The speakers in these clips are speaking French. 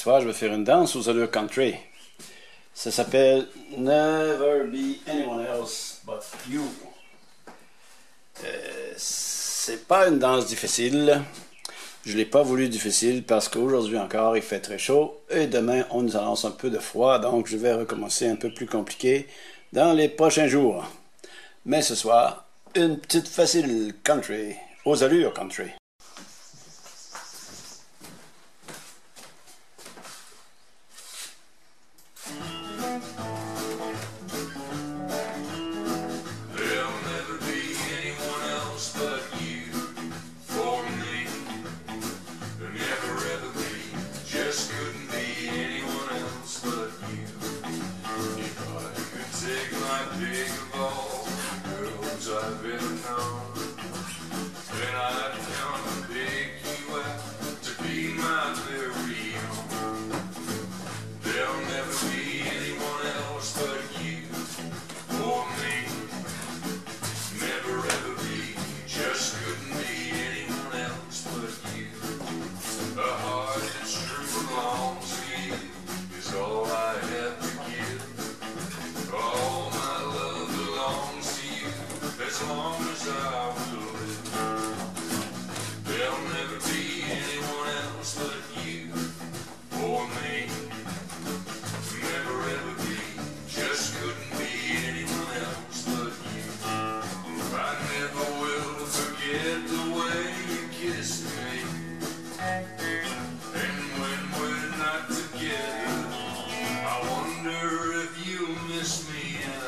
Soir, je vais faire une danse aux allures country. Ça s'appelle Never Be Anyone Else But You. Euh, c'est pas une danse difficile. Je l'ai pas voulu difficile parce qu'aujourd'hui encore il fait très chaud et demain on nous annonce un peu de froid donc je vais recommencer un peu plus compliqué dans les prochains jours. Mais ce soir, une petite facile country, aux allures country. You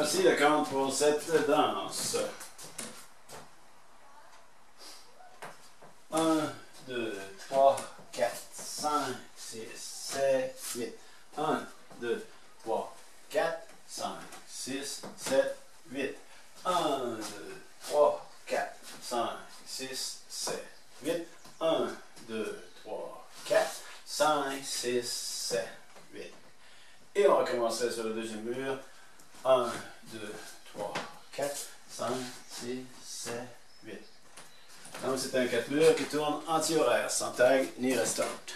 Voici le compte pour cette danse. 1, 2, 3, 4, 5, 6, 7, 8. 1, 2, 3, 4, 5, 6, 7, 8. 1, 2, 3, 4, 5, 6, 7, 8. 1, 2, 3, 4, 5, 6, 7, 8. Et on va commencer sur le deuxième mur. 1, 2, 3, 4, 5, 6, 7, 8. Donc c'est un 4 murs qui tourne anti-horaire, sans tag ni restante.